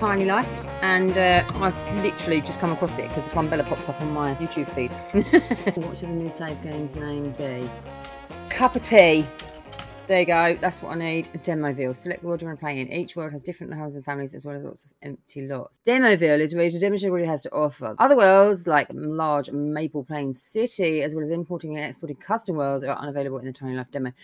Tiny Life, and uh, I've literally just come across it because one Bella popped up on my YouTube feed. what should the new save game's name be? Cup of tea. There you go. That's what I need. A Demoville. Select the world you want to play in. Each world has different houses and families as well as lots of empty lots. Demoville is where to demonstrate what it has to offer. Other worlds, like large Maple Plain City, as well as importing and exporting custom worlds, are unavailable in the Tiny Life demo.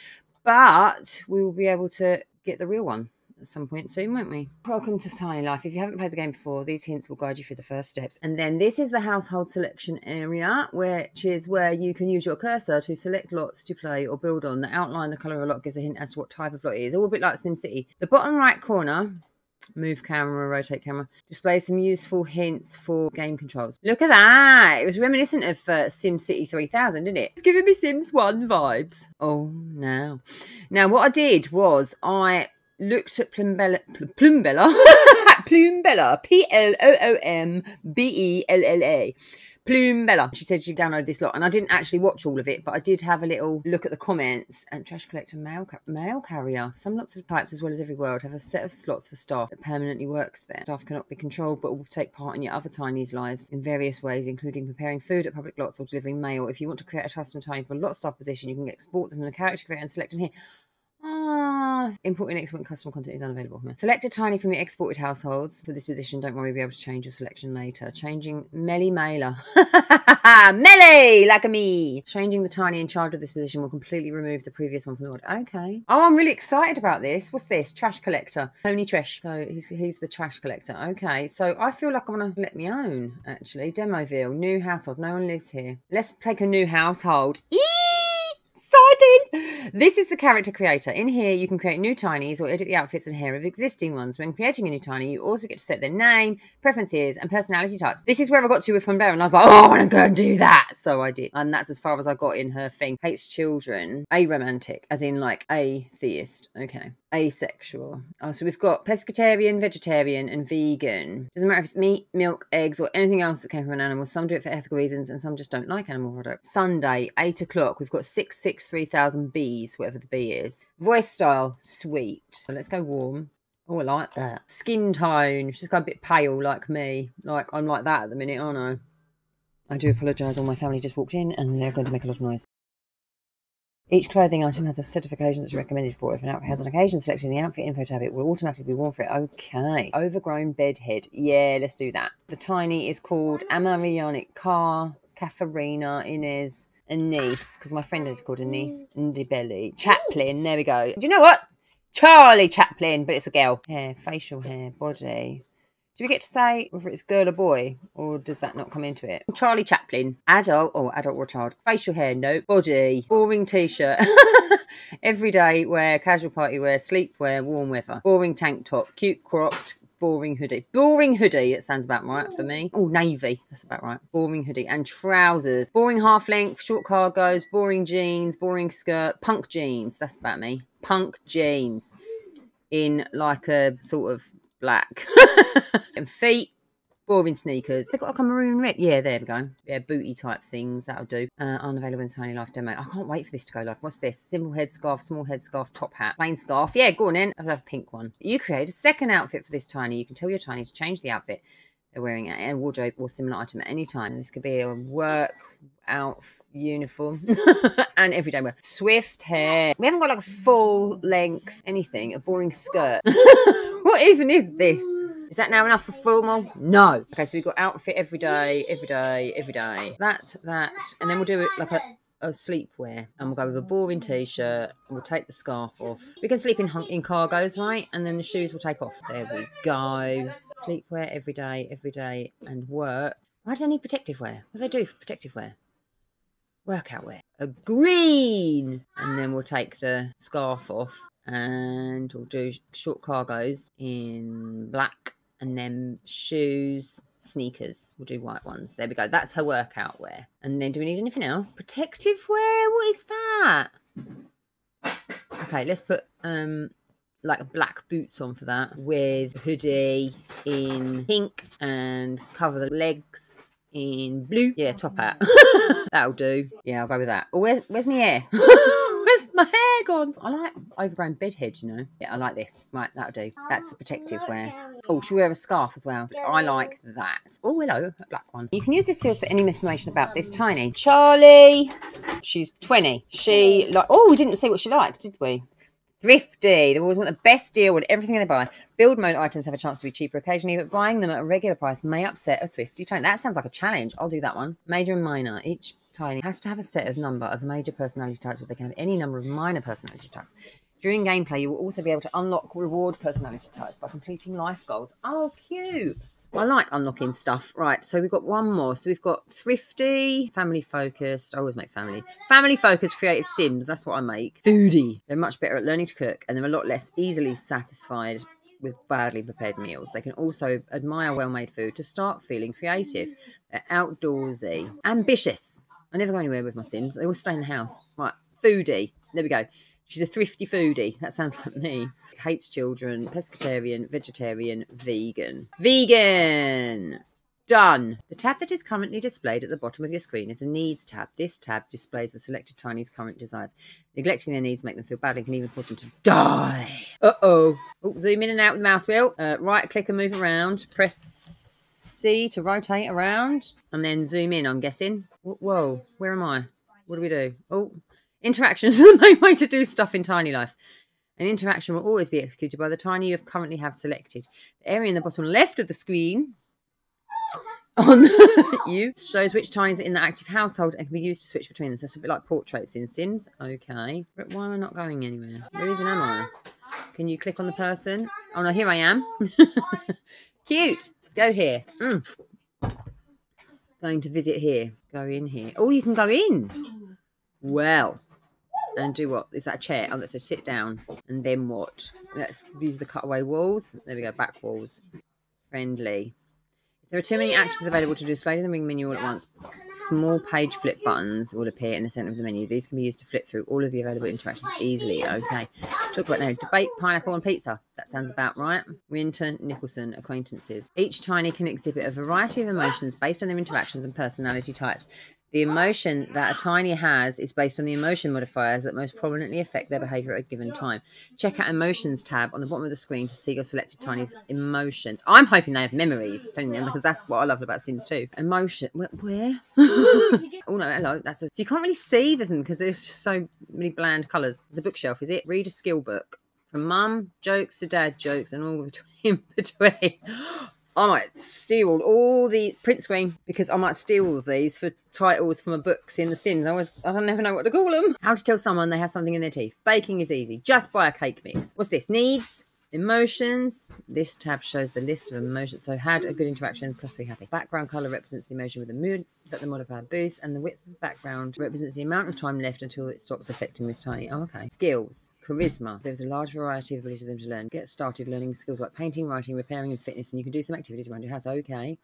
But we will be able to get the real one at some point soon, won't we? Welcome to Tiny Life. If you haven't played the game before, these hints will guide you through the first steps. And then this is the household selection area, which is where you can use your cursor to select lots to play or build on. The outline, the colour of a lot gives a hint as to what type of lot it is. All a bit like SimCity. The bottom right corner move camera, rotate camera, display some useful hints for game controls. Look at that! It was reminiscent of uh, SimCity 3000, didn't it? It's giving me Sims 1 vibes. Oh, no. Now, what I did was I looked at Plumbella, Plumbella, Plumbella, P L O O M B E L L A. Plumbella. She said she downloaded this lot, and I didn't actually watch all of it, but I did have a little look at the comments. And trash collector, mail mail carrier. Some lots of types, as well as every world, have a set of slots for staff that permanently works there. Staff cannot be controlled, but will take part in your other tinies' lives in various ways, including preparing food at public lots or delivering mail. If you want to create a custom tiny for a lot staff position, you can export them from the character creator and select them here. Ah, importing export custom content is unavailable. Select a tiny from your exported households. For this position, don't worry, you'll be able to change your selection later. Changing Melly Mailer. Melly, like a me. Changing the tiny in charge of this position will completely remove the previous one from the order. Okay. Oh, I'm really excited about this. What's this? Trash collector. Tony Tresh. So he's, he's the trash collector. Okay. So I feel like I want to let me own, actually. Demoville. New household. No one lives here. Let's take a new household. Eee! This is the character creator. In here, you can create new tinies or edit the outfits and hair of existing ones. When creating a new tiny, you also get to set their name, preferences, and personality types. This is where I got to with Bear, and I was like, oh, I want to go and do that. So I did. And that's as far as I got in her thing. Hates children. Aromantic, as in like atheist. Okay asexual. Oh, so we've got pescatarian, vegetarian, and vegan. Doesn't matter if it's meat, milk, eggs, or anything else that came from an animal. Some do it for ethical reasons, and some just don't like animal products. Sunday, eight o'clock. We've got six, six three thousand bees, whatever the bee is. Voice style, sweet. So let's go warm. Oh, I like that. Skin tone. She's got a bit pale like me. Like I'm like that at the minute, aren't I? I do apologise. All my family just walked in, and they're going to make a lot of noise. Each clothing item has a certification that's recommended for. If an outfit has an occasion selected in the outfit info tab, it will automatically be worn for it. Okay. Overgrown bedhead. Yeah, let's do that. The tiny is called Amarionic Car, Katharina, Inez, and Niece, because my friend is called Anise oh. Ndibelli. Chaplin, there we go. Do you know what? Charlie Chaplin, but it's a girl. Hair, facial hair, body. Do we get to say whether it's girl or boy, or does that not come into it? Charlie Chaplin, adult or adult or child. Facial hair, no. Body, boring t-shirt. Everyday wear, casual party wear, sleepwear, warm weather. Boring tank top, cute cropped, boring hoodie. Boring hoodie, it sounds about right for me. Oh, navy, that's about right. Boring hoodie. And trousers. Boring half length, short cargos, boring jeans, boring skirt, punk jeans. That's about me. Punk jeans. In like a sort of black. and feet, boring sneakers. They've got like a maroon red. Yeah, there we go. Yeah, booty type things. That'll do. Uh, unavailable in Tiny Life demo. I can't wait for this to go live. What's this? Simple headscarf, small headscarf, top hat, plain scarf. Yeah, go on then. I'll have a pink one. You create a second outfit for this Tiny. You can tell your Tiny to change the outfit they're wearing a wardrobe or similar item at any time. This could be a work out uniform and everyday wear. Swift hair. We haven't got like a full length anything, a boring skirt. what even is this? Is that now enough for formal? No. Okay, so we've got outfit every day, every day, every day. That, that, and then we'll do it like a of sleepwear. And we'll go with a boring t-shirt and we'll take the scarf off. We can sleep in in cargos right? And then the shoes will take off. There we go. Sleepwear every day every day and work. Why do they need protective wear? What do they do for protective wear? Workout wear. A green! And then we'll take the scarf off and we'll do short cargos in black and then shoes sneakers. We'll do white ones. There we go. That's her workout wear. And then do we need anything else? Protective wear? What is that? Okay, let's put um like black boots on for that with hoodie in pink and cover the legs in blue. Yeah, top hat. That'll do. Yeah, I'll go with that. Oh, where's, where's my hair? where's my hair gone? I like overgrown bed head, you know. Yeah, I like this. Right, that'll do. That's the oh, protective wear. Oh, should we wear a scarf as well? I like that. Oh, hello, a black one. You can use this field for any information about this um, tiny. Charlie, she's 20. She like. Oh, we didn't see what she liked, did we? Thrifty. They always want the best deal with everything they buy. Build mode items have a chance to be cheaper occasionally, but buying them at a regular price may upset a thrifty tone. That sounds like a challenge. I'll do that one. Major and minor. Each tiny has to have a set of number of major personality types, but they can have any number of minor personality types. During gameplay, you will also be able to unlock reward personality types by completing life goals. Oh, cute. I like unlocking stuff. Right, so we've got one more. So we've got thrifty, family focused. I always make family. Family focused creative sims. That's what I make. Foodie. They're much better at learning to cook and they're a lot less easily satisfied with badly prepared meals. They can also admire well made food to start feeling creative. They're outdoorsy. Ambitious. I never go anywhere with my sims. They all stay in the house. Right, foodie. There we go. She's a thrifty foodie. That sounds like me. Hates children, pescatarian, vegetarian, vegan. Vegan! Done. The tab that is currently displayed at the bottom of your screen is the Needs tab. This tab displays the selected tiny's current desires. Neglecting their needs make them feel bad and can even cause them to die. Uh-oh. Oh, zoom in and out with the mouse wheel. Uh, right click and move around. Press C to rotate around. And then zoom in, I'm guessing. Whoa, where am I? What do we do? Oh, Interactions are the main way to do stuff in Tiny Life. An interaction will always be executed by the tiny you currently have selected. The area in the bottom left of the screen on you shows which tinies are in the active household and can be used to switch between them. So it's a bit like portraits in Sims. Okay. But why am I not going anywhere? Where even am I? Can you click on the person? Oh no, here I am. Cute. Go here. Mm. Going to visit here. Go in here. Oh, you can go in. Well, and do what? Is that a chair? Oh, that's a sit down. And then what? Let's use the cutaway walls. There we go, back walls. Friendly. If there are too many actions available to display in the ring menu all at once, small page flip buttons will appear in the centre of the menu. These can be used to flip through all of the available interactions easily. Okay. Talk about now. Debate, pineapple, and pizza. That sounds about right. Winter, Nicholson, acquaintances. Each tiny can exhibit a variety of emotions based on their interactions and personality types. The emotion that a tiny has is based on the emotion modifiers that most prominently affect their behavior at a given time. Check out Emotions tab on the bottom of the screen to see your selected tiny's emotions. I'm hoping they have memories, because that's what I love about Sims 2. Emotion. Where? oh, no, hello. That's a, so you can't really see them because there's just so many bland colours. There's a bookshelf, is it? Read a skill book. From mum jokes to dad jokes and all between between. I might steal all the print screen because I might steal all of these for titles from my books in The Sims. I always, I don't never know what to call them. How to tell someone they have something in their teeth. Baking is easy. Just buy a cake mix. What's this? Needs. Emotions. This tab shows the list of emotions. So had a good interaction plus be happy. Background color represents the emotion with the mood that the modifier boosts, and the width of the background represents the amount of time left until it stops affecting this tiny. Oh, okay. Skills. Charisma. There's a large variety of abilities for them to learn. Get started learning skills like painting, writing, repairing, and fitness, and you can do some activities around your house. Okay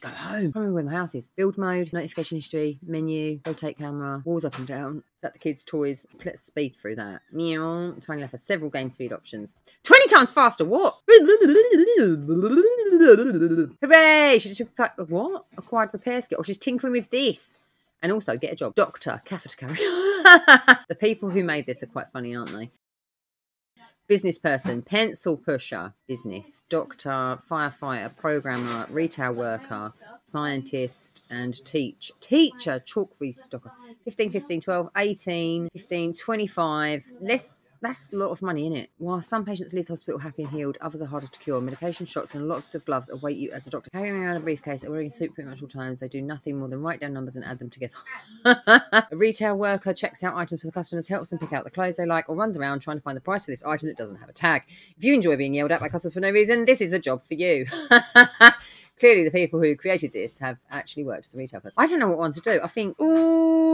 go home. I remember where my house is. Build mode, notification history, menu, rotate camera, walls up and down. Is that the kids' toys? Let's speed through that. Meow. Tiny Life has several game speed options. 20 times faster. What? Hooray! She just what? Acquired repair skill. Or she's tinkering with this. And also get a job. Doctor, catheter the people who made this are quite funny, aren't they? Business person, pencil pusher, business, doctor, firefighter, programmer, retail worker, scientist, and teach. Teacher, chalk restocker. 15, 15, 12, 18, 15, 25. Less that's a lot of money in it. While some patients leave the hospital happy and healed, others are harder to cure. Medication shots and lots of gloves await you as a doctor. Carrying around a briefcase and wearing a suit pretty much all times, they do nothing more than write down numbers and add them together. a retail worker checks out items for the customers, helps them pick out the clothes they like, or runs around trying to find the price for this item that doesn't have a tag. If you enjoy being yelled at by customers for no reason, this is the job for you. Clearly, the people who created this have actually worked as a retail person. I don't know what one to do. I think, ooh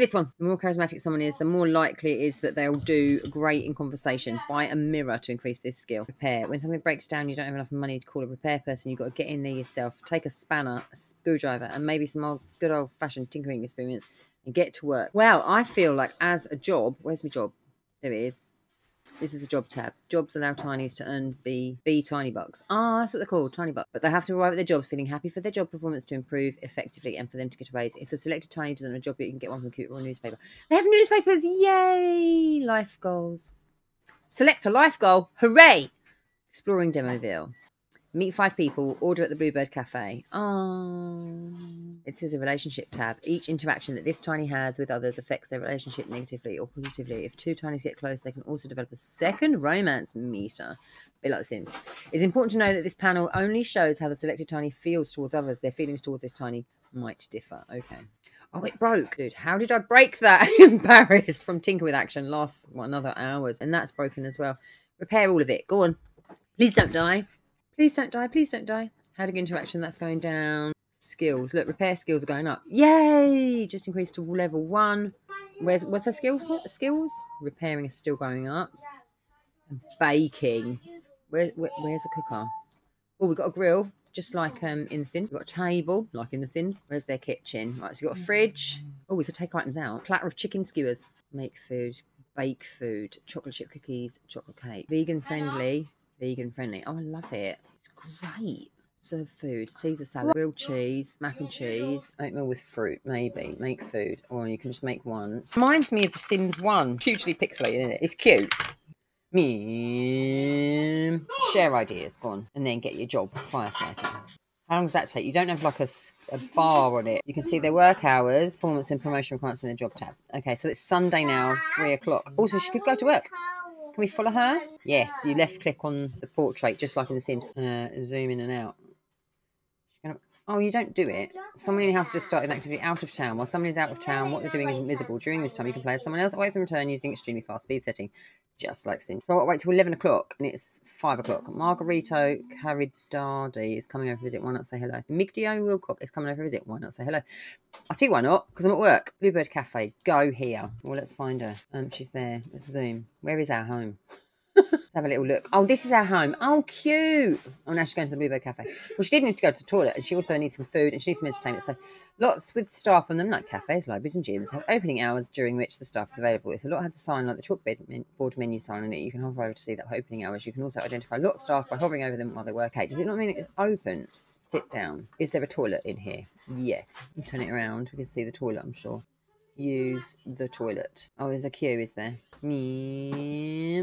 this one. The more charismatic someone is, the more likely it is that they'll do great in conversation. Buy a mirror to increase this skill. Repair. When something breaks down, you don't have enough money to call a repair person. You've got to get in there yourself. Take a spanner, a screwdriver, and maybe some old, good old fashioned tinkering experience and get to work. Well, I feel like as a job, where's my job? There it is. This is the job tab. Jobs allow tinies to earn B B tiny bucks. Ah, that's what they're called, tiny bucks. But they have to arrive at their jobs feeling happy for their job performance to improve effectively and for them to get a raise. If the selected tiny doesn't have a job you can get one from a or a newspaper. They have newspapers, yay! Life goals. Select a life goal. Hooray! Exploring Demoville. Meet five people, order at the Bluebird Cafe. Oh, it says a relationship tab. Each interaction that this tiny has with others affects their relationship negatively or positively. If two tinies get close, they can also develop a second romance meter. A bit like The Sims. It's important to know that this panel only shows how the selected tiny feels towards others. Their feelings towards this tiny might differ. Okay. Oh, it broke. Dude, how did I break that in Paris from Tinker with Action? Last what, another hours. And that's broken as well. Repair all of it. Go on. Please don't die. Please don't die. Please don't die. Having interaction, that's going down. Skills. Look, repair skills are going up. Yay! Just increased to level one. Where's what's the skills? Skills? Repairing is still going up. Baking. Where, where, where's the cooker? Oh, we've got a grill, just like um in the Sims. We've got a table, like in the Sims. Where's their kitchen? Right, so you've got a fridge. Oh, we could take items out. Platter of chicken skewers. Make food. Bake food. Chocolate chip cookies. Chocolate cake. Vegan friendly. Vegan friendly. Oh, I love it. It's great. Serve food, Caesar salad, grilled cheese, mac and cheese, oatmeal with fruit, maybe. Make food, or you can just make one. Reminds me of The Sims 1. Hugely pixelated, isn't it? It's cute. Me. Share ideas, go on. And then get your job, firefighter. How long does that take? You don't have like a bar on it. You can see their work hours, performance and promotion requirements in the job tab. Okay, so it's Sunday now, three o'clock. Also, she could go to work. Can we follow her? Yes, you left click on the portrait, just like in The Sims. Uh, zoom in and out. Oh, you don't do it. Someone in your house just started an activity out of town. While someone is out of town, what they're doing isn't visible. During this time, you can play as someone else away from return using extremely fast speed setting, just like Sims. So to wait till 11 o'clock, and it's 5 o'clock. Margarito Caridadi is coming over to visit. Why not say hello? Migdio Wilcock is coming over to visit. Why not say hello? Tell you why not, because I'm at work. Bluebird Cafe, go here. Well, let's find her. Um, She's there. Let's zoom. Where is our home? Let's have a little look. Oh, this is our home. Oh, cute. Oh, now she's going to the Bluebird Cafe. Well, she did need to go to the toilet and she also needs some food and she needs some entertainment. So, lots with staff on them, like cafes, libraries, and gyms, have opening hours during which the staff is available. If a lot has a sign like the chalkboard menu sign on it, you can hover over to see that opening hours. You can also identify lot staff by hovering over them while they work out. Does it not mean it's open? Sit down. Is there a toilet in here? Yes. Turn it around. We can see the toilet, I'm sure use the toilet. Oh, there's a queue, is there?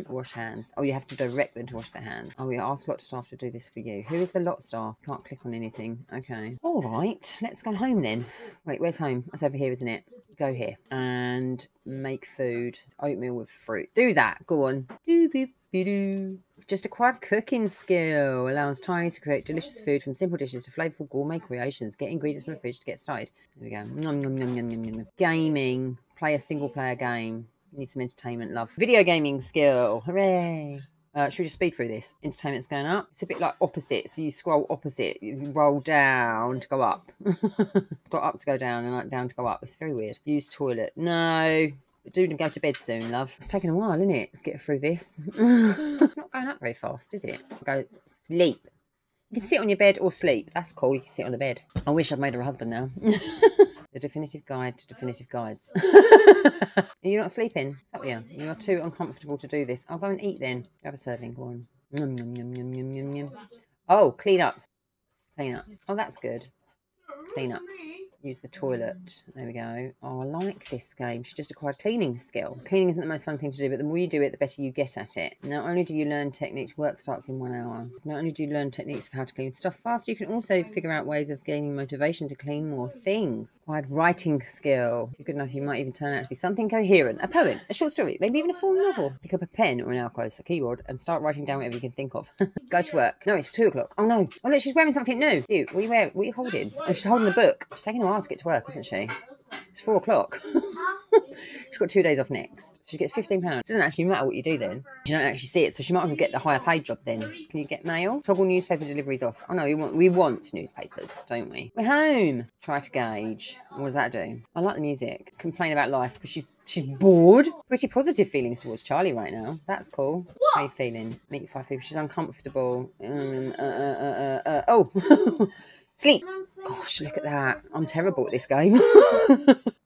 Wash hands. Oh, you have to direct them to wash their hands. Oh, we ask lot staff to do this for you. Who is the lot staff? Can't click on anything. Okay. All right. Let's go home then. Wait, where's home? That's over here, isn't it? Go here and make food. Oatmeal with fruit. Do that. Go on. Doo doo. Just acquired cooking skill allows Tiny to create delicious food from simple dishes to flavorful gourmet creations. Get ingredients from the fridge to get started. There we go. Nom, nom, nom, nom, nom, nom. Gaming. Play a single player game. Need some entertainment, love. Video gaming skill. Hooray. Uh, should we just speed through this? Entertainment's going up. It's a bit like opposite. So you scroll opposite. You roll down to go up. Got up to go down and like down to go up. It's very weird. Use toilet. No. Do go to bed soon, love. It's taking a while, isn't it? Let's get through this. it's not going up very fast, is it? Go sleep. You can sit on your bed or sleep. That's cool. You can sit on the bed. I wish I'd made her a husband now. the definitive guide to definitive guides. You're you not sleeping? Oh yeah. You're too uncomfortable to do this. I'll go and eat then. Grab a serving. Go on. Yum, yum, yum, yum, yum, yum, yum. Oh, clean up. Clean up. Oh, that's good. Clean up. Use the toilet. There we go. Oh, I like this game. She just acquired cleaning skill. Cleaning isn't the most fun thing to do, but the more you do it, the better you get at it. Not only do you learn techniques, work starts in one hour. Not only do you learn techniques for how to clean stuff fast, you can also figure out ways of gaining motivation to clean more things. Acquired writing skill. If you're good enough, you might even turn out to be something coherent. A poem, a short story, maybe even a full novel. Pick up a pen or an Alcos, a keyboard, and start writing down whatever you can think of. Go to work. No, it's two o'clock. Oh no. Oh look, she's wearing something new. You, what are you wearing? What are you holding? Oh, she's holding a book. She's taking a while to get to work, isn't she? It's four o'clock. She's got two days off next. She gets fifteen pounds. It doesn't actually matter what you do then. You don't actually see it, so she might as well get the higher paid job then. Can you get mail? Toggle newspaper deliveries off. Oh no, we want we want newspapers, don't we? We're home. Try to gauge. What does that do? I like the music. Complain about life because she's she's bored. Pretty positive feelings towards Charlie right now. That's cool. How are you feeling? Meet five people. She's uncomfortable. Um, uh, uh, uh, uh, uh. Oh. Sleep. Gosh, look at that. I'm terrible at this game.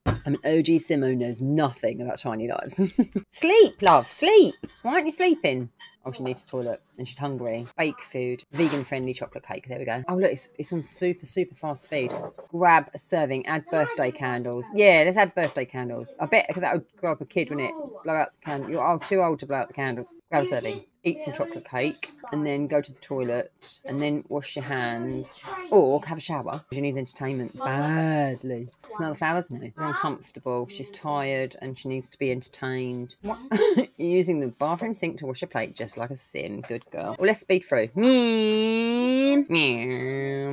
I'm an OG Simo knows nothing about tiny lives. sleep, love, sleep. Why aren't you sleeping? Oh, she needs a toilet and she's hungry. Bake food, vegan friendly chocolate cake. There we go. Oh, look, it's, it's on super, super fast speed. Grab a serving, add birthday candles. Yeah, let's add birthday candles. I bet that would grow up a kid, wouldn't it? Blow out the candle. You're oh, too old to blow out the candles. Grab a serving. Eat some chocolate cake, and then go to the toilet, and then wash your hands, or have a shower. She needs entertainment badly. Smell the flowers? No. She's uncomfortable. She's tired, and she needs to be entertained. Using the bathroom sink to wash a plate just like a Sim. Good girl. Well, let's speed through.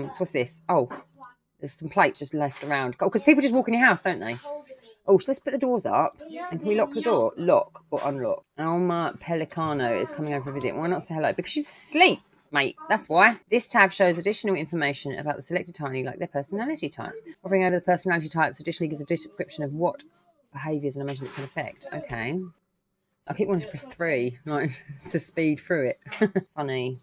So what's this? Oh, there's some plates just left around. Oh, because people just walk in your house, don't they? Oh, so let's put the doors up. And can we lock the door? Lock or unlock. Alma Pelicano is coming over for a visit. Why not say hello? Because she's asleep, mate. That's why. This tab shows additional information about the selected tiny, like their personality types. Hovering over the personality types additionally gives a description of what behaviours and emotions it can affect. Okay. I keep wanting to press three, like to speed through it. Funny.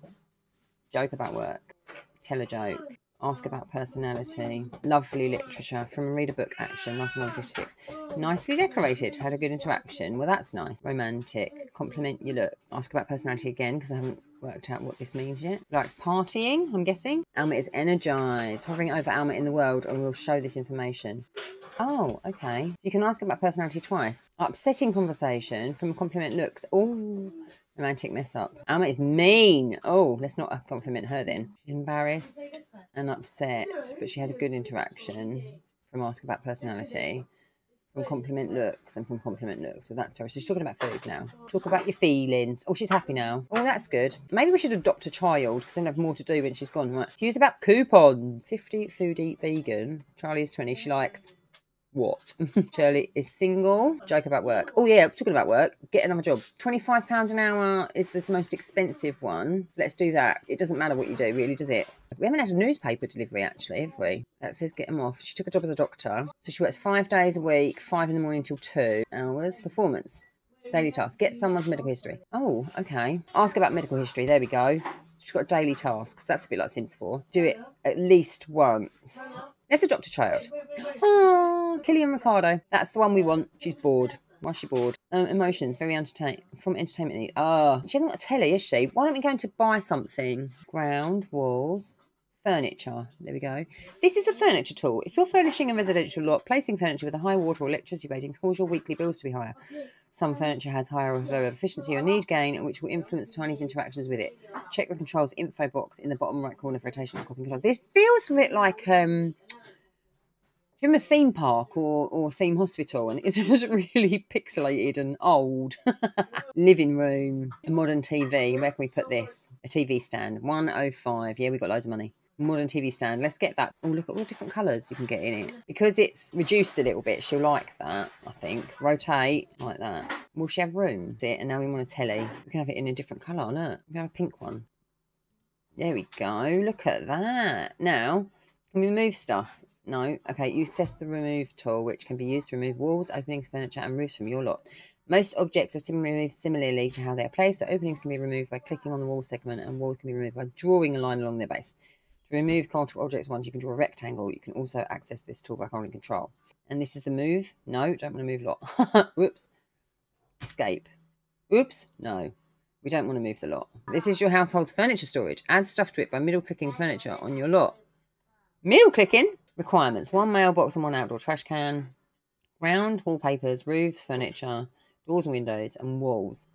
Joke about work. Tell a joke ask about personality. Lovely literature from a reader book action, 1956. Nicely decorated, had a good interaction. Well, that's nice. Romantic. Compliment your look. Ask about personality again because I haven't worked out what this means yet. Likes partying, I'm guessing. Alma is energized. Hovering over Alma in the world and we'll show this information. Oh, okay. You can ask about personality twice. Upsetting conversation from compliment looks. Oh, romantic mess up. Alma is mean. Oh, let's not compliment her then. She's embarrassed and upset, but she had a good interaction from ask about personality, from compliment looks, and from compliment looks. So that's terrible. She's talking about food now. Talk about your feelings. Oh, she's happy now. Oh, that's good. Maybe we should adopt a child because then have more to do when she's gone. Right. Use about coupons. 50 foodie vegan. Charlie is 20. She likes what? Shirley is single. Joke about work. Oh yeah, talking about work. Get another job. Twenty-five pounds an hour is the most expensive one. Let's do that. It doesn't matter what you do, really, does it? We haven't had a newspaper delivery actually, have we? That says get them off. She took a job as a doctor, so she works five days a week, five in the morning till two hours. Performance. Daily task. Get someone's medical history. Oh, okay. Ask about medical history. There we go. She's got daily tasks. That's a bit like Sims 4. Do it at least once. Let's adopt a child. Oh, Killian Ricardo. That's the one we want. She's bored. Why's she bored? Um, emotions, very entertaining. From entertainment need. Oh, she hasn't got a telly, is she? Why don't we go to buy something? Ground, walls, furniture. There we go. This is a furniture tool. If you're furnishing a residential lot, placing furniture with a high water or electricity ratings cause your weekly bills to be higher. Some furniture has higher or lower efficiency or need gain, which will influence Tiny's interactions with it. Check the controls info box in the bottom right corner for rotation and control. This feels a bit like um, you a theme park or, or theme hospital and it's just really pixelated and old. Living room, a modern TV. Where can we put this? A TV stand. 105. Yeah, we've got loads of money. Modern TV stand. Let's get that. Oh, look at all different colours you can get in it. Because it's reduced a little bit, she'll like that, I think. Rotate like that. Will she have room? it? And now we want a telly. We can have it in a different colour, look. We can have a pink one. There we go. Look at that. Now, can we move stuff? No. Okay, you access the remove tool, which can be used to remove walls, openings, furniture, and roofs from your lot. Most objects are removed similarly to how they are placed. So openings can be removed by clicking on the wall segment, and walls can be removed by drawing a line along their base. To remove multiple objects once, you can draw a rectangle. You can also access this tool by holding Control. And this is the move. No, don't want to move lot. Whoops. Escape. Oops. No. We don't want to move the lot. This is your household's furniture storage. Add stuff to it by middle clicking furniture on your lot. Middle clicking? Requirements one mailbox and one outdoor trash can, ground, wallpapers, roofs, furniture, doors and windows, and walls.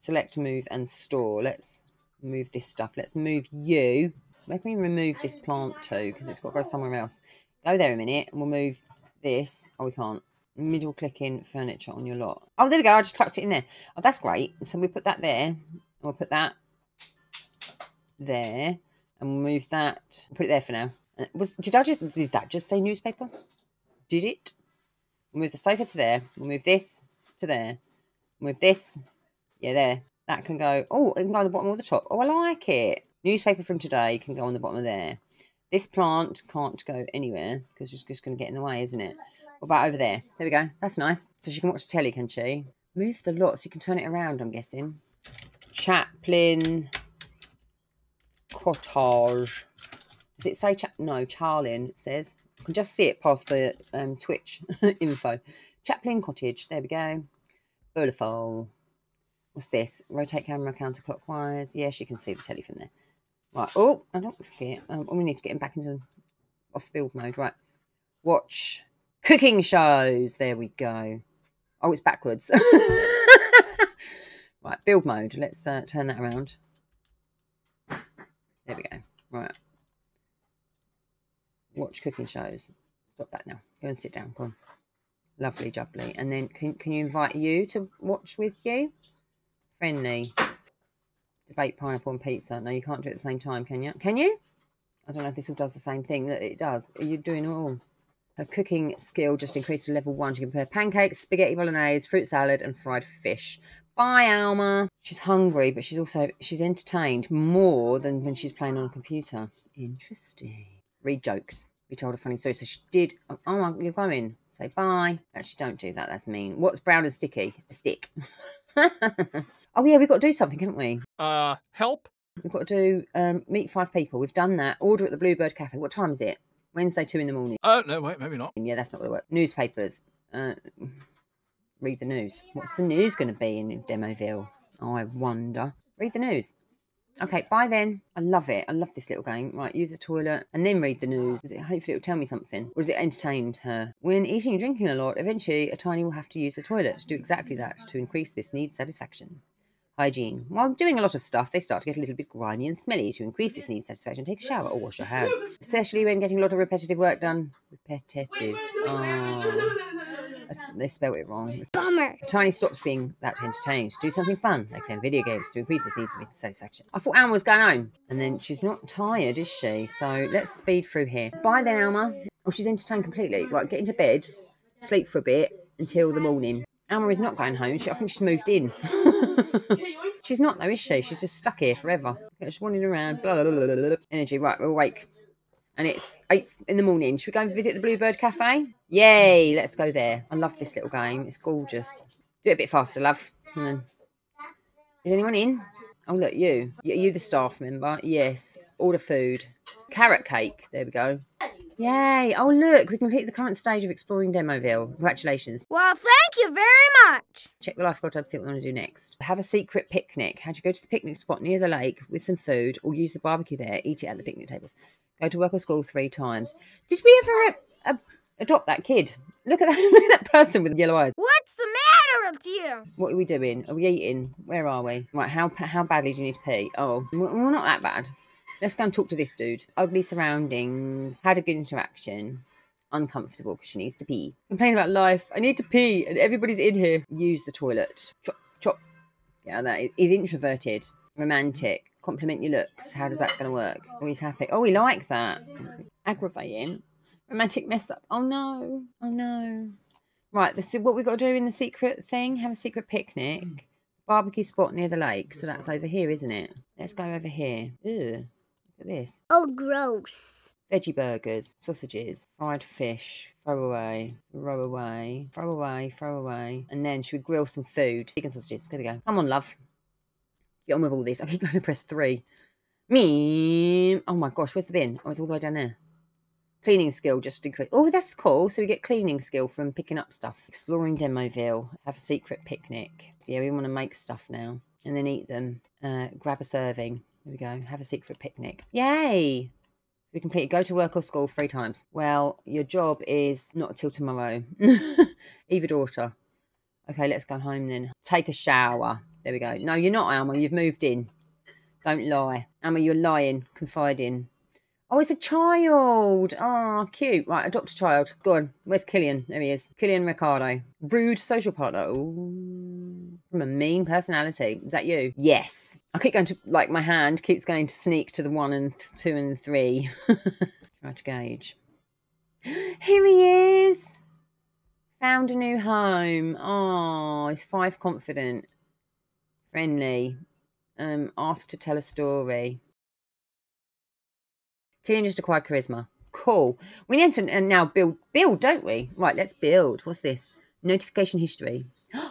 Select, move, and store. Let's move this stuff. Let's move you. Let me remove this plant too because it's got to go somewhere else. Go there a minute and we'll move this. Oh, we can't. Middle clicking furniture on your lot. Oh, there we go. I just plucked it in there. Oh, that's great. So we put that there. We'll put that there. And we'll move that. We'll put it there for now. Was did I just did that just say newspaper? Did it? We'll move the sofa to there. We'll move this to there. move this. Yeah, there. That can go. Oh, it can go on the bottom or the top. Oh, I like it. Newspaper from today can go on the bottom of there. This plant can't go anywhere because it's just going to get in the way, isn't it? What about over there? There we go. That's nice. So she can watch the telly, can she? Move the lot so you can turn it around, I'm guessing. Chaplin Cottage. Does it say, cha- no, Charlin, says. I can just see it past the um, Twitch info. Chaplin Cottage, there we go. Beautiful. What's this? Rotate camera counterclockwise. Yes, you can see the telly from there. Right. Oh, I don't forget. Um, we need to get him back into off build mode. Right. Watch cooking shows. There we go. Oh, it's backwards. Right, build mode. Let's uh, turn that around. There we go. Right. Watch cooking shows. Stop that now. Go and sit down. Go on. Lovely, jubbly. And then can, can you invite you to watch with you? Friendly. Debate pineapple and pizza. No, you can't do it at the same time, can you? Can you? I don't know if this all does the same thing. That It does. Are you doing all? Her cooking skill just increased to level one. She can prepare pancakes, spaghetti bolognese, fruit salad, and fried fish. Bye, Alma. She's hungry, but she's also she's entertained more than when she's playing on a computer. Interesting. Read jokes. Be told a funny story. So she did. Oh, oh you're going. Say bye. Actually, don't do that. That's mean. What's brown and sticky? A stick. oh yeah, we've got to do something, haven't we? Uh, help. We've got to do um, meet five people. We've done that. Order at the Bluebird Cafe. What time is it? Wednesday, two in the morning. Oh no, wait, maybe not. Yeah, that's not going to work. Newspapers. Uh, read the news. What's the news going to be in Demoville? I wonder. Read the news. Okay, bye then. I love it. I love this little game. Right, use the toilet and then read the news. It, hopefully it'll tell me something. Or has it entertained her? When eating and drinking a lot, eventually a tiny will have to use the toilet to do exactly that, to increase this need satisfaction. Hygiene. While doing a lot of stuff, they start to get a little bit grimy and smelly. To increase this need satisfaction, take a shower or wash your hands. Especially when getting a lot of repetitive work done. Repetitive. Oh. They spelled it wrong. Bummer. Tiny stops being that entertained. Do something fun. They play video games to increase this need of satisfaction. I thought Alma was going home. And then she's not tired, is she? So let's speed through here. Bye then, Alma. Oh, she's entertained completely. Right, get into bed, sleep for a bit until the morning. Alma is not going home. She, I think she's moved in. she's not though, is she? She's just stuck here forever. She's wandering around. Blah, blah, blah, blah, Energy. Right, we're awake. And it's eight in the morning. Should we go and visit the Bluebird Cafe? Yay! Let's go there. I love this little game. It's gorgeous. Do it a bit faster, love. Is anyone in? Oh, look, you. Are you the staff member? Yes. Order food. Carrot cake. There we go. Yay. Oh, look, we completed the current stage of exploring Demoville. Congratulations. Well, thank you very much. Check the life goal tab to see what we want to do next. Have a secret picnic. How'd you go to the picnic spot near the lake with some food or use the barbecue there? Eat it at the picnic tables. Go to work or school three times. Did we ever uh, uh, adopt that kid? Look at that, look at that person with the yellow eyes. What's the matter with you? What are we doing? Are we eating? Where are we? Right, how how badly do you need to pee? Oh, well, not that bad. Let's go and talk to this dude. Ugly surroundings. Had a good interaction. Uncomfortable because she needs to pee. Complain about life. I need to pee, and everybody's in here. Use the toilet. Chop, chop. Yeah, that is, introverted, romantic. Compliment your looks. How does that going to work? Oh, he's happy. Oh, we like that. Aggravating. Romantic mess up. Oh no. Oh no. Right, this is what we've got to do in the secret thing. Have a secret picnic. Barbecue spot near the lake. So that's over here, isn't it? Let's go over here. Ew. Look at this. Oh, gross. Veggie burgers, sausages, fried fish, throw away, throw away, throw away, throw away. And then should we grill some food? Chicken sausages. There we go. Come on, love. Get on with all this. I keep going to press three. Me. Oh my gosh, where's the bin? Oh, it's all the way down there. Cleaning skill just increase. Oh, that's cool. So we get cleaning skill from picking up stuff. Exploring Demoville. Have a secret picnic. So yeah, we want to make stuff now and then eat them. Uh, grab a serving. There we go. Have a secret picnic. Yay! We completed go to work or school three times. Well, your job is not till tomorrow. Either daughter. Okay, let's go home then. Take a shower. There we go. No, you're not, Alma. You've moved in. Don't lie. Alma, you're lying. Confiding. Oh, it's a child. Oh, cute. Right, adopt a child. Go on. Where's Killian? There he is. Killian Ricardo. Rude social partner. Ooh. From a mean personality. Is that you? Yes. I keep going to, like, my hand keeps going to sneak to the one and two and three. Try to gauge. Here he is. Found a new home. Oh, he's five confident. Friendly. Um, asked to tell a story. Killian just acquired charisma. Cool. We need to now build, build, don't we? Right, let's build. What's this? Notification history.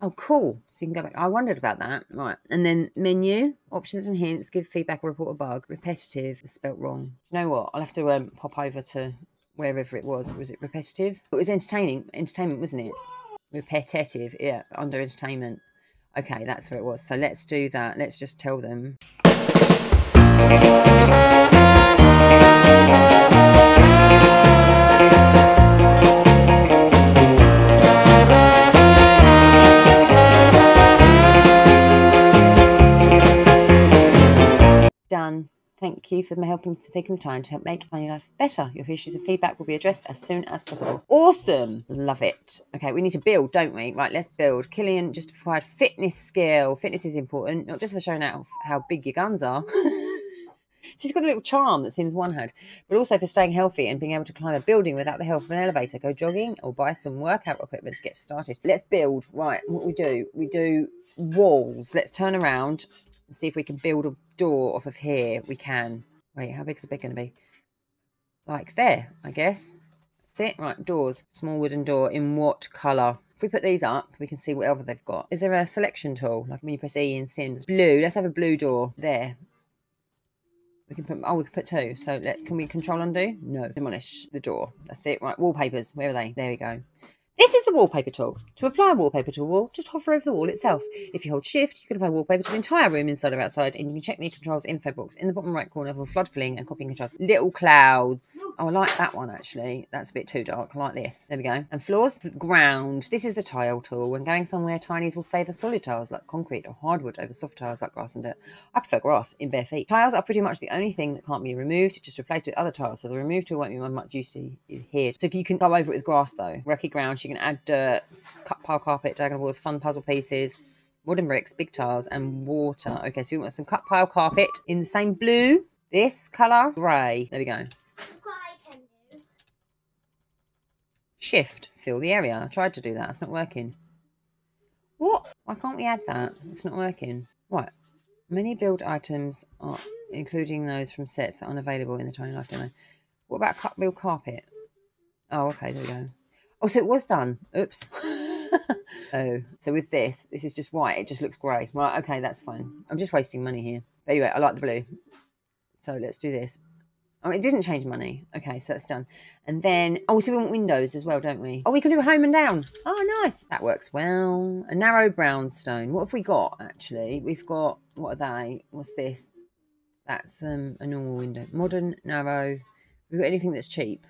Oh, cool. So you can go back. I wondered about that. Right. And then menu, options and hints, give feedback or report a bug. Repetitive, spelt wrong. You know what? I'll have to um, pop over to wherever it was. Was it repetitive? It was entertaining. Entertainment, wasn't it? Repetitive. Yeah, under entertainment. Okay, that's where it was. So let's do that. Let's just tell them. You for helping to taking the time to help make my life better. Your issues and feedback will be addressed as soon as possible. Awesome. Love it. Okay, we need to build, don't we? Right, let's build. Killian just required fitness skill. Fitness is important, not just for showing out how big your guns are. She's got a little charm that seems one had, but also for staying healthy and being able to climb a building without the help of an elevator. Go jogging or buy some workout equipment to get started. Let's build. Right, what we do? We do walls. Let's turn around and see if we can build a door off of here. We can. Wait, how big is the bed going to be? Like there, I guess. That's it. Right, doors. Small wooden door. In what colour? If we put these up, we can see whatever they've got. Is there a selection tool? Like when you press E in Sims. Blue. Let's have a blue door. There. We can put, oh, we can put two. So let, can we control undo? No. Demolish the door. That's it. Right, wallpapers. Where are they? There we go. This is the wallpaper tool. To apply a wallpaper to a wall, just hover over the wall itself. If you hold shift, you can apply wallpaper to the entire room inside or outside, and you can check the controls info box in the bottom right corner for flood filling and copying controls. Little clouds. Oh, I like that one actually. That's a bit too dark. I like this. There we go. And floors, ground. This is the tile tool. When going somewhere, tinies will favour solid tiles like concrete or hardwood over soft tiles like grass and dirt. I prefer grass in bare feet. Tiles are pretty much the only thing that can't be removed, just replaced with other tiles. So the remove tool won't be much use to you here. So you can go over it with grass though. Rocky ground, you can add dirt, cut pile carpet, diagonal walls, fun puzzle pieces, wooden bricks, big tiles, and water. Okay, so we want some cut pile carpet in the same blue. This colour, grey. There we go. Shift, fill the area. I tried to do that. It's not working. What? Why can't we add that? It's not working. What? Many build items are, including those from sets, are unavailable in the Tiny Life demo. What about cut build carpet? Oh, okay, there we go. Oh, so it was done. Oops. oh, so with this, this is just white. It just looks grey. Right, okay, that's fine. I'm just wasting money here. But anyway, I like the blue. So let's do this. Oh, it didn't change money. Okay, so that's done. And then, oh, so we want windows as well, don't we? Oh, we can do home and down. Oh, nice. That works well. A narrow brownstone. What have we got, actually? We've got, what are they? What's this? That's um, a normal window. Modern, narrow. We've got anything that's cheap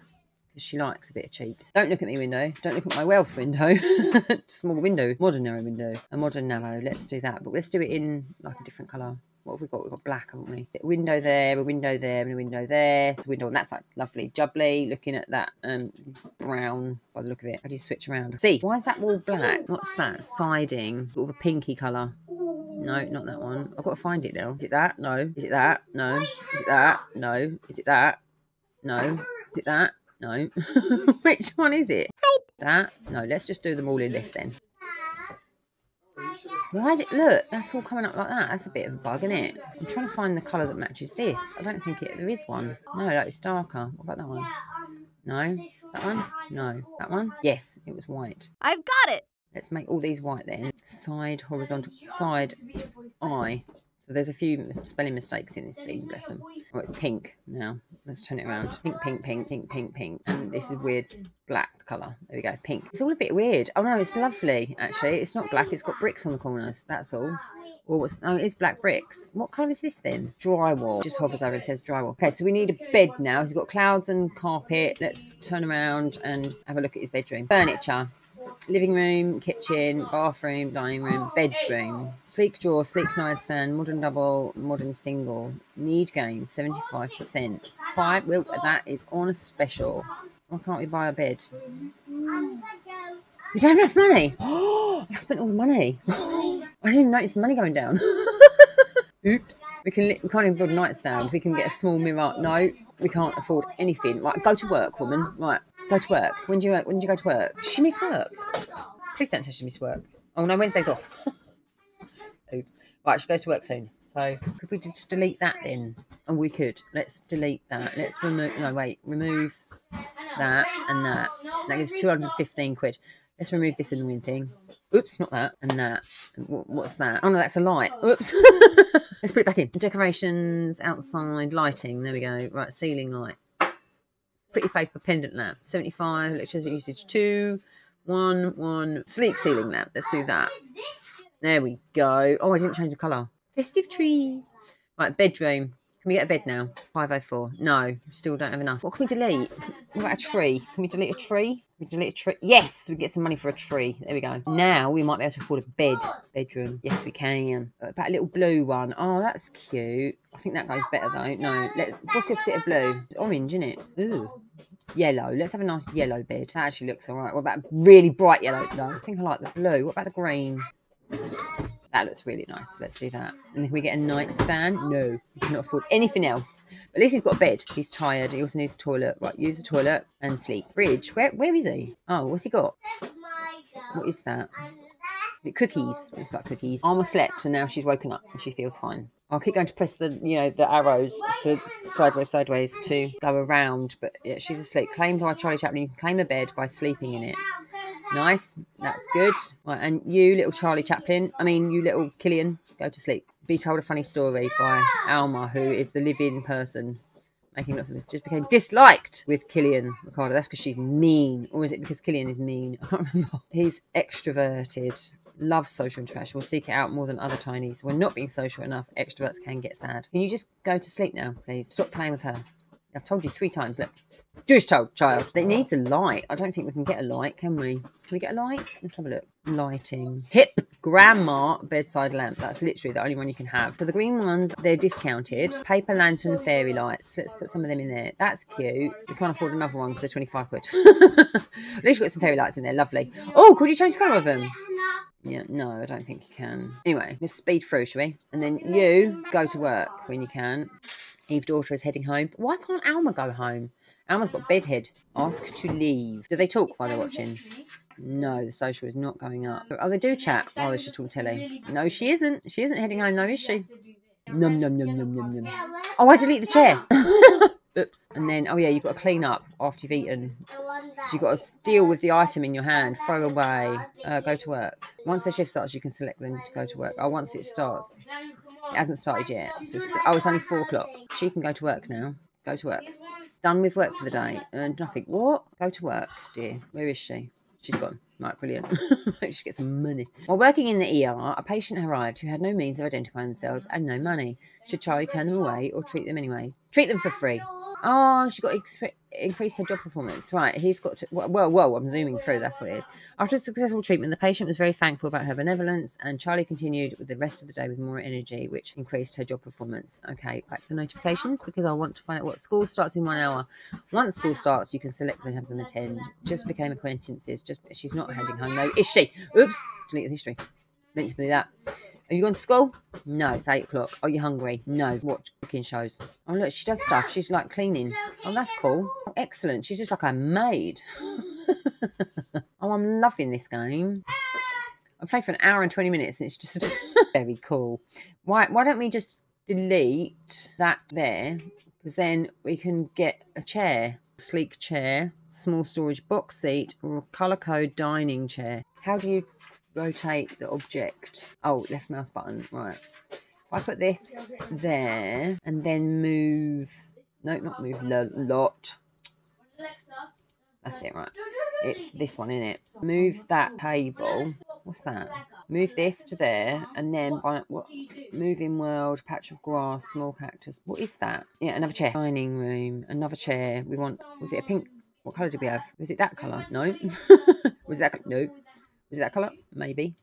because she likes a bit of cheap. Don't look at me window. Don't look at my wealth window. Small window. Modern narrow window. A modern narrow. Let's do that. But let's do it in like a different colour. What have we got? We've got black, haven't we? A window there, a window there, and a window there. A window on that side. Lovely. Jubbly. Looking at that um, brown by the look of it. How do you switch around? See, why is that wall black? What's that? Siding. Sort of a pinky colour. No, not that one. I've got to find it now. Is it that? No. Is it that? No. Is it that? No. Is it that? No. Is it that? No. Which one is it? That? No, let's just do them all in this then. Why is it? Look, that's all coming up like that. That's a bit of a bug, isn't it? I'm trying to find the colour that matches this. I don't think it. There is one. No, like it's darker. What about that one? No. That one? No. That one? Yes, it was white. I've got it. Let's make all these white then. Side horizontal. Side eye. So there's a few spelling mistakes in this thing, bless them. Oh, it's pink now. Let's turn it around. Pink, pink, pink, pink, pink, pink. And this is weird black colour. There we go, pink. It's all a bit weird. Oh no, it's lovely, actually. It's not black, it's got bricks on the corners, that's all. Or what's, oh, it is black bricks. What colour is this then? Drywall. Just hovers over and says drywall. Okay, so we need a bed now. He's got clouds and carpet. Let's turn around and have a look at his bedroom. Furniture living room, kitchen, bathroom, dining room, bedroom, sleek drawer, sleek nightstand, modern double, modern single. Need gain 75%. Five, well, that is on a special. Why can't we buy a bed? We don't have money. Oh, I spent all the money. I didn't notice the money going down. Oops. We can we can't even build a nightstand. We can get a small mirror. No, we can't afford anything. Right, go to work, woman. Right, Go to work. When do you? When do you go to work? She miss work. Please don't tell she miss work. Oh no, Wednesday's off. Oops. Right, she goes to work soon. So could we just delete that then? And oh, we could. Let's delete that. Let's remove. No, wait. Remove that and that. That gives 215 quid. Let's remove this annoying thing. Oops, not that. And that. What's that? Oh no, that's a light. Oops. Let's put it back in. Decorations, outside, lighting. There we go. Right, ceiling light pretty paper pendant lamp. 75, electricity usage 2, 1, 1. Sleek ceiling lamp. Let's do that. There we go. Oh, I didn't change the colour. Festive tree. Right, bedroom. Can we get a bed now? 504. No, still don't have enough. What can we delete? What about a tree? Can we delete a tree? We delete a tree. Yes, we get some money for a tree. There we go. Now we might be able to afford a bed. Bedroom. Yes, we can. Uh, about a little blue one? Oh, that's cute. I think that goes better though. No, let's. What's the opposite of blue? It's orange, isn't it? Ooh. Yellow. Let's have a nice yellow bed. That actually looks alright. What about really bright yellow though? I think I like the blue. What about the green? That looks really nice. Let's do that. And then we get a nightstand. No, we cannot afford anything else. But at least he's got a bed. He's tired. He also needs a toilet. Right, use the toilet and sleep. Bridge. Where where is he? Oh, what's he got? What is that? It cookies? It's like cookies. Alma slept and now she's woken up and she feels fine. I'll keep going to press the you know the arrows for sideways sideways to go around, but yeah, she's asleep. Claimed by Charlie Chaplin. You can claim a bed by sleeping in it. Nice, that's good. Right, and you, little Charlie Chaplin, I mean, you, little Killian, go to sleep. Be told a funny story by Alma, who is the living person making lots of. Just became disliked with Killian Ricardo. That's because she's mean, or is it because Killian is mean? I can't remember. He's extroverted. Loves social interaction. Will seek it out more than other tinies. When not being social enough, extroverts can get sad. Can you just go to sleep now, please? Stop playing with her. I've told you three times. Look, Jewish told child. It needs a light. I don't think we can get a light, can we? Can we get a light? Let's have a look. Lighting. Hip grandma bedside lamp. That's literally the only one you can have. So the green ones, they're discounted. Paper lantern fairy lights. Let's put some of them in there. That's cute. We can't afford another one because they're 25 quid. At least we got some fairy lights in there. Lovely. Oh, could you change the colour of them? Yeah, no, I don't think you can. Anyway, let's speed through, shall we? And then you go to work when you can. Eve daughter is heading home. Why can't Alma go home? Alma's got bedhead. Ask to leave. Do they talk while they're watching? No, the social is not going up. Oh, they do chat while they're talking telly. No, she isn't. She isn't heading home, though, is she? Num num num num num num. Oh, I delete the chair. Oops. And then, oh yeah, you've got to clean up after you've eaten. So you've got to deal with the item in your hand, throw away, uh, go to work. Once the shift starts, you can select them to go to work. Oh, once it starts. It hasn't started yet. It's oh, it's only four o'clock. She can go to work now. Go to work. Done with work for the day. Earned nothing. What? Go to work, dear. Where is she? She's gone. Right, brilliant. She gets some money. While working in the ER, a patient arrived who had no means of identifying themselves and no money. Should Charlie turn them away or treat them anyway? Treat them for free. Oh, she got increased her job performance. Right, he's got to. Well, whoa, I'm zooming through. That's what it is. After successful treatment, the patient was very thankful about her benevolence, and Charlie continued with the rest of the day with more energy, which increased her job performance. Okay, back to the notifications because I want to find out what school starts in one hour. Once school starts, you can select and have them attend. Just became acquaintances. Just she's not heading home though, is she? Oops, delete the history. Meant to be that. Are you going to school? No, it's eight o'clock. Are you hungry? No. Watch cooking shows. Oh look, she does stuff. She's like cleaning. Oh, that's cool. Oh, excellent. She's just like a maid. oh, I'm loving this game. I played for an hour and twenty minutes, and it's just very cool. Why? Why don't we just delete that there? Because then we can get a chair, sleek chair, small storage box seat, or a color code dining chair. How do you rotate the object. Oh, left mouse button. Right. If I put this there and then move. No, not move. A lot. That's it, right? It's this one, isn't it? Move that table. What's that? Move this to there, and then what? Move in world, patch of grass, small cactus. What is that? Yeah, another chair. Dining room, another chair. We want. Was it a pink? What colour did we have? Was it that colour? No. was that? No. Was it that colour? Maybe.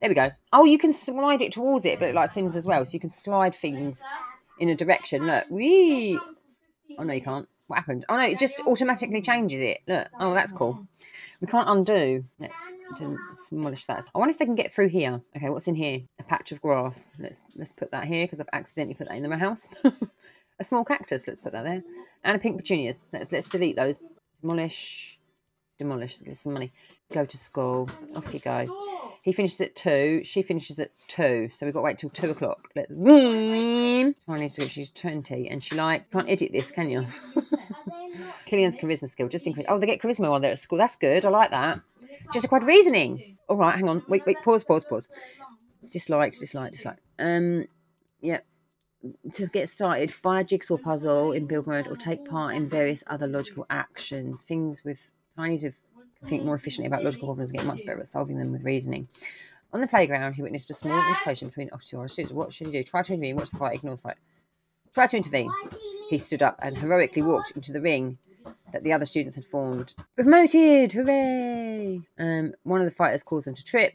There we go. Oh, you can slide it towards it, but it like Sims as well. So you can slide things in a direction. Look. we. Oh, no, you can't. What happened? Oh, no, it just automatically changes it. Look. Oh, that's cool. We can't undo. Let's demolish that. I wonder if they can get through here. Okay, what's in here? A patch of grass. Let's let's put that here because I've accidentally put that in the house. a small cactus. Let's put that there. And a pink petunias. Let's let's delete those. Demolish. Demolish. Some money. Go to school. Off you go. He finishes at two. She finishes at two. So we've got to wait till two o'clock. Let's. Tiny switch. She's twenty, and she like can't edit this, can you? Killian's charisma skill just increased. Oh, they get charisma while they're at school. That's good. I like that. Just acquired reasoning. All right, hang on. Wait, wait. Pause, pause, pause. Disliked, dislike, dislike. Um, yeah. To get started, buy a jigsaw puzzle in Build Mode or take part in various other logical actions. Things with tinies with think more efficiently about logical problems and get much better at solving them with reasoning. On the playground, he witnessed a small intervention between two other students. What should he do? Try to intervene, watch the fight, ignore the fight. Try to intervene. He stood up and heroically walked into the ring that the other students had formed. Promoted! Hooray! Um, one of the fighters caused them to trip,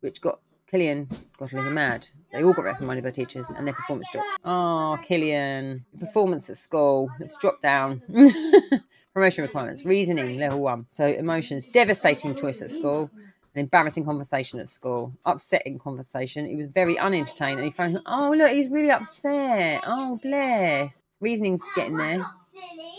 which got Killian got a little mad. They all got reprimanded by teachers and their performance dropped. Oh, Killian. Performance at school. Let's drop down. Promotion requirements. Reasoning, level one. So emotions, devastating choice at school. An embarrassing conversation at school. Upsetting conversation. He was very unentertained and he found, oh, look, he's really upset. Oh, bless. Reasoning's getting there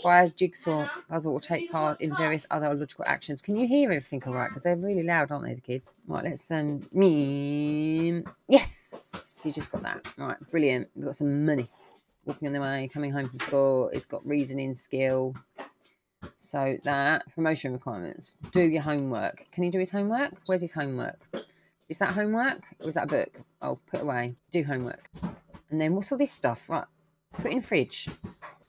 by a jigsaw puzzle or take part in various other logical actions. Can you hear everything all right? Because they're really loud, aren't they, the kids? Right, let's um me yes, you just got that. Right, brilliant. We've got some money. Walking on the way, coming home from school. It's got reasoning skill. So that promotion requirements. Do your homework. Can you do his homework? Where's his homework? Is that homework or is that a book? Oh, put away. Do homework. And then what's all this stuff? Right, put in fridge.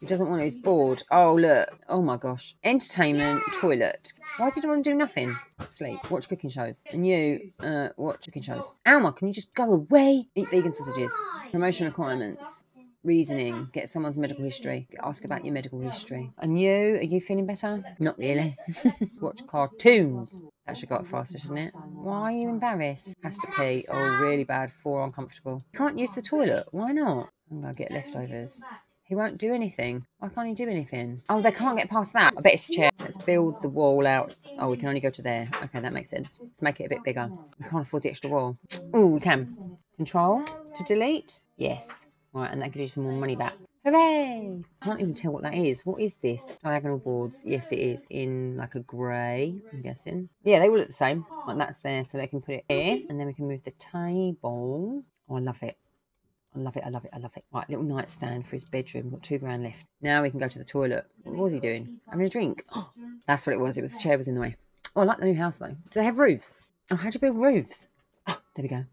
He doesn't want to. He's bored. Oh, look. Oh, my gosh. Entertainment, toilet. Why does he want to do nothing? Sleep. Watch cooking shows. And you, uh, watch cooking shows. Alma, can you just go away? Eat vegan sausages. Promotion requirements. Reasoning. Get someone's medical history. Ask about your medical history. And you, are you feeling better? Not really. watch cartoons. That should go up faster, shouldn't it? Why are you embarrassed? Has to pee. Oh, really bad. Four uncomfortable. Can't use the toilet. Why not? I'm going to get leftovers. He won't do anything. Why can't he do anything? Oh, they can't get past that. I bet it's the chair. Let's build the wall out. Oh, we can only go to there. Okay, that makes sense. Let's make it a bit bigger. We can't afford the extra wall. Oh, we can. Control to delete? Yes. Right, and that gives you some more money back. Hooray! I can't even tell what that is. What is this? Diagonal boards. Yes, it is. In like a grey, I'm guessing. Yeah, they all look the same. Like that's there, so they can put it here. And then we can move the table. Oh, I love it. I love it, I love it, I love it. Right, little nightstand for his bedroom. Got two grand left. Now we can go to the toilet. What was he doing? Having a drink. That's what it was. It was the chair was in the way. Oh, I like the new house though. Do they have roofs? Oh, how do you build roofs? Oh, there we go.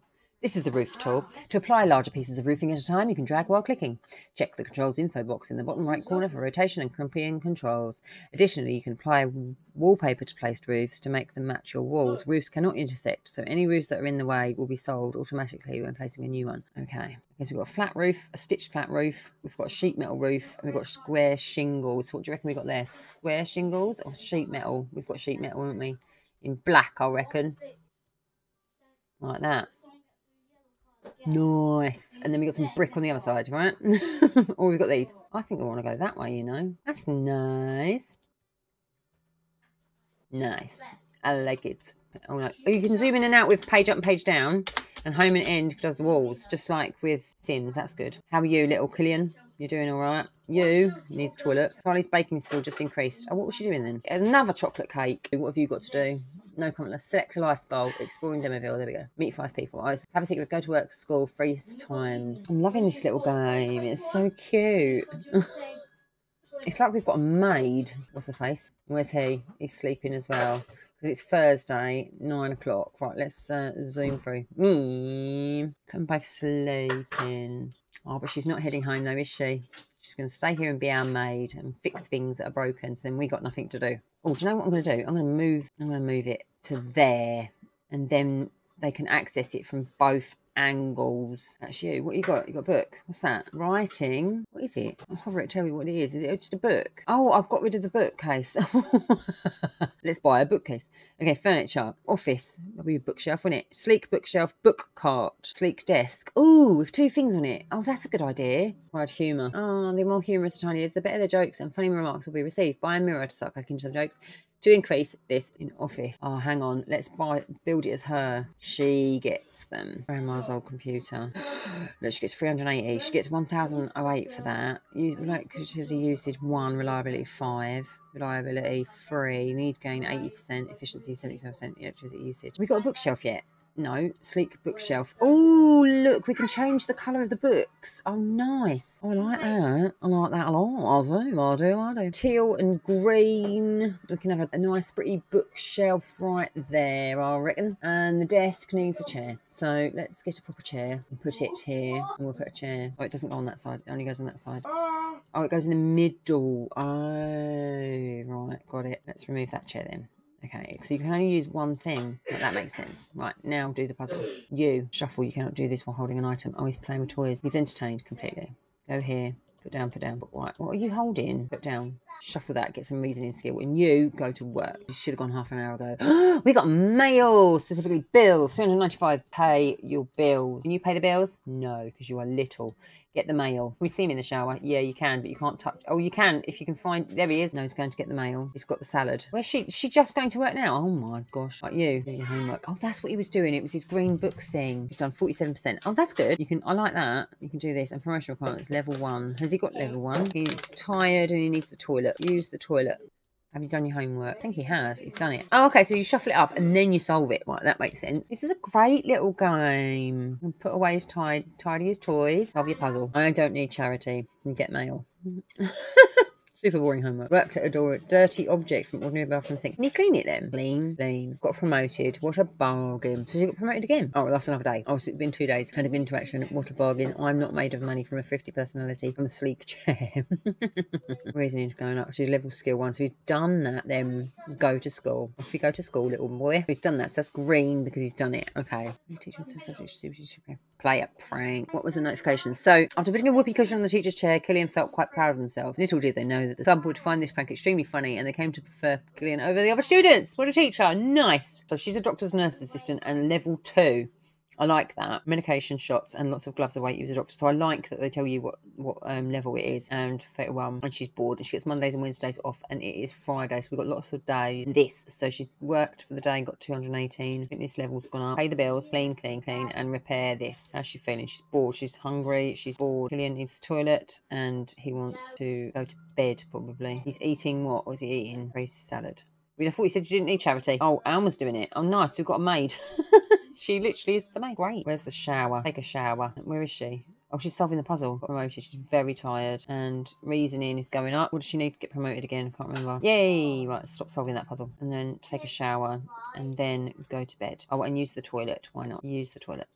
This is the roof tool. To apply larger pieces of roofing at a time, you can drag while clicking. Check the controls info box in the bottom right corner for rotation and crimping controls. Additionally, you can apply wallpaper to placed roofs to make them match your walls. Roofs cannot intersect, so any roofs that are in the way will be sold automatically when placing a new one. Okay, because we've got a flat roof, a stitched flat roof, we've got a sheet metal roof, and we've got square shingles. What do you reckon we got there? Square shingles or sheet metal? We've got sheet metal, haven't we? In black, I reckon. Like that. Nice. And then we got some brick on the other side, right? or oh, we've got these. I think we want to go that way, you know. That's nice. Nice. I like it. Oh, no. You can zoom in and out with page up and page down. And home and end does the walls, just like with Sims. That's good. How are you, little Killian? You're doing all right. You need the toilet. Charlie's baking skill just increased. Oh, what was she doing then? Another chocolate cake. What have you got to do? No comment. Let's select a life goal. Exploring Demerville. There we go. Meet five people. I have a secret. Go to work, school three times. I'm loving this little game. It's so cute. it's like we've got a maid. What's the face? Where's he? He's sleeping as well. Because it's Thursday, nine o'clock. Right, let's uh, zoom through. Me. Come both sleeping. Oh, but she's not heading home though, is she? She's going to stay here and be our maid and fix things that are broken. So then we got nothing to do. Oh, do you know what I'm going to do? I'm going to move. I'm going to move it to there, and then they can access it from both angles. That's you. What you got? You got a book. What's that? Writing. What is it? I'll hover it. Tell me what it is. Is it just a book? Oh, I've got rid of the bookcase. Let's buy a bookcase. Okay, furniture, office. That'll be a bookshelf, won't it? Sleek bookshelf, book cart, sleek desk. Ooh, with two things on it. Oh, that's a good idea. Wide humour. Oh, the more humorous a tiny is, the better the jokes and funny remarks will be received. Buy a mirror to suck start cracking some jokes to increase this in office. Oh, hang on. Let's buy build it as her. She gets them. Grandma's old computer. Look, she gets 380. She gets 1008 for that. You like she's a usage one, reliability five, reliability three, need gain 80%, efficiency 77%, electricity usage. We got a bookshelf yet? No, sleek bookshelf. Oh, look, we can change the colour of the books. Oh, nice. I like that. I like that a lot. I do, I do, I do. Teal and green. We can have a, a nice, pretty bookshelf right there, I reckon. And the desk needs a chair. So let's get a proper chair and put it here. And we'll put a chair. Oh, it doesn't go on that side. It only goes on that side. Ah. Oh, it goes in the middle. Oh, right. Got it. Let's remove that chair then. Okay, so you can only use one thing. But that makes sense. Right, now do the puzzle. You, shuffle, you cannot do this while holding an item. Oh, he's playing with toys. He's entertained completely. Go here. Put down, put down. But what? What are you holding? Put down. Shuffle that, get some reasoning skill, and you go to work. You should have gone half an hour ago. we got mail, specifically bills. 395 pay your bills. Can you pay the bills? No, because you are little. Get the mail. We see him in the shower? Yeah, you can, but you can't touch. Oh, you can if you can find. There he is. No, he's going to get the mail. He's got the salad. Where's she? She just going to work now? Oh my gosh. Like you. Your homework. Oh, that's what he was doing. It was his green book thing. He's done 47%. Oh, that's good. You can. I like that. You can do this. And promotion requirements level one. Has he got level one? He's tired and he needs the toilet. Use the toilet. Have you done your homework? I think he has. He's done it. Oh, okay. So you shuffle it up and then you solve it. Right, that makes sense. This is a great little game. Put away his tidy, tidy his toys. Solve your puzzle. I don't need charity. And get mail. Super boring homework. Worked at a door. Dirty object from ordinary bathroom sink. Can you clean it then? Clean, clean. Got promoted. What a bargain. So she got promoted again. Oh, well, that's another day. Oh, so it's been two days. Kind of interaction. What a bargain. I'm not made of money from a 50 personality. From a sleek chair. Reasoning's going up. She's level skill one. So he's done that. Then go to school. Off you go to school, little boy. He's done that. So that's green because he's done it. Okay. Teacher play a prank. What was the notification? So, after putting a whoopee cushion on the teacher's chair, Killian felt quite proud of himself. Little did they know that the sub would find this prank extremely funny and they came to prefer Killian over the other students. What a teacher! Nice! So, she's a doctor's nurse assistant and level two. I like that. Medication shots and lots of gloves await you as a doctor. So I like that they tell you what what um, level it is. And Fatal One, and she's bored, and she gets Mondays and Wednesdays off, and it is Friday, so we've got lots of days. This, so she's worked for the day, and got 218. I think this level's gone up. Pay the bills, clean, clean, clean, and repair this. How's she feeling? She's bored. She's hungry. She's bored. Killian needs the toilet, and he wants to go to bed probably. He's eating what? What is he eating? Raised salad. I thought you said you didn't need charity. Oh, Alma's doing it. Oh, nice. We've got a maid. she literally is the main. Great. Where's the shower? Take a shower. Where is she? Oh, she's solving the puzzle. Got promoted. She's very tired. And reasoning is going up. What does she need to get promoted again? Can't remember. Yay! Right, stop solving that puzzle. And then take a shower. And then go to bed. Oh, and use the toilet. Why not? Use the toilet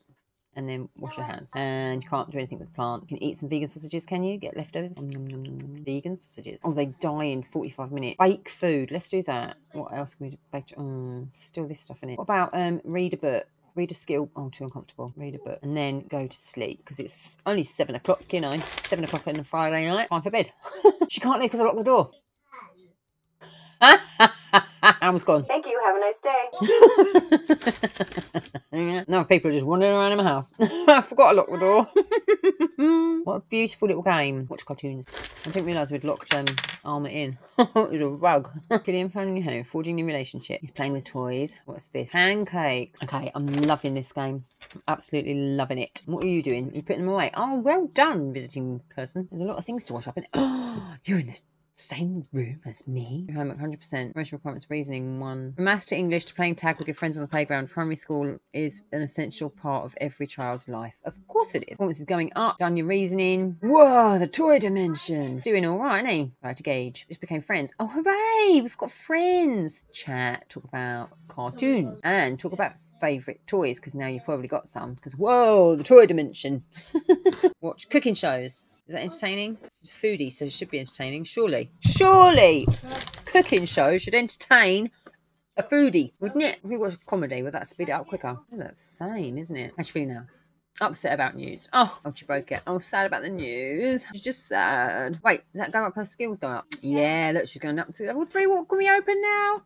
and then wash your hands. And you can't do anything with plant. You can eat some vegan sausages, can you? Get leftovers? Nom, nom, nom. Vegan sausages. Oh, they die in 45 minutes. Bake food. Let's do that. What else can we do? Bake. Oh, still this stuff in it. What about um read a book? Read a skill. Oh, too uncomfortable. Read a book. And then go to sleep because it's only seven o'clock, you know. Seven o'clock on a Friday night. Time for bed. she can't leave because I locked the door. Alma's gone. Thank you. Have a nice day. now people are just wandering around in my house. I forgot to lock the door. what a beautiful little game. Watch cartoons. I didn't realise we'd locked um, Alma in. it was a rug. Killian finding your home, forging new relationship. He's playing with toys. What's this? Pancake. Okay, I'm loving this game. I'm absolutely loving it. What are you doing? You're putting them away. Oh, well done, visiting person. There's a lot of things to wash up in. Oh, you're in this same room as me. Homework 100%. Promotion requirements reasoning 1. From maths to English to playing tag with your friends on the playground, primary school is an essential part of every child's life. Of course it is. Performance is going up. Done your reasoning. Whoa, the toy dimension. Doing all right, ain't he? Right to gauge. Just became friends. Oh, hooray! We've got friends. Chat, talk about cartoons, and talk about favourite toys because now you've probably got some. Because, whoa, the toy dimension. Watch cooking shows. Is that entertaining? It's foodie, so it should be entertaining, surely. Surely! Cooking show should entertain a foodie, wouldn't it? If we watch a comedy, would that speed it up quicker? Oh, that's the same, isn't it? How do you feel now? Upset about news. Oh, oh, she broke it. Oh, sad about the news. She's just sad. Wait, is that going up? Her skills going up? Yeah, look, she's going up to level three. What can we open now?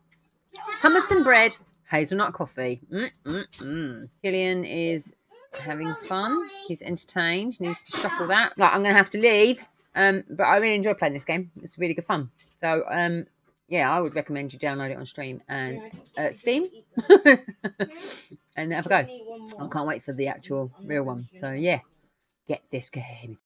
Hummus and bread. Hazelnut coffee. Mm-mm-mm. Killian is having fun. He's entertained. He needs to shuffle that. Right, I'm going to have to leave. Um, but I really enjoy playing this game. It's really good fun. So, um, yeah, I would recommend you download it on stream and uh, Steam and have a go. I can't wait for the actual real one. So, yeah, get this game.